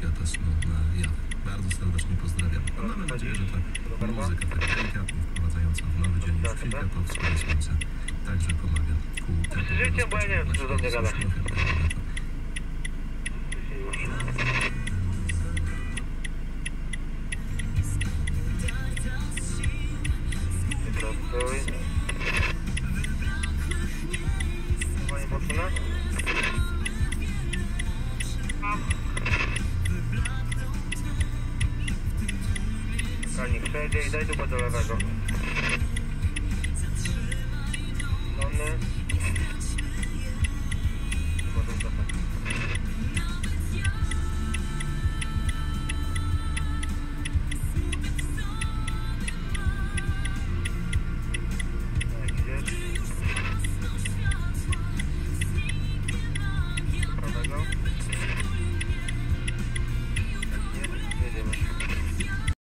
świata snu na jaw. Bardzo serdecznie pozdrawiam. No, mamy nadzieję, że ta muzyka tak delikatnie wprowadzająca w nowy dzień już chwilkę po wschodzie słońca także pomaga ku temu Życie, bo ja nie wiem, co do mnie gada. Prostuj. Panie? 何か伝えていたいてることがか。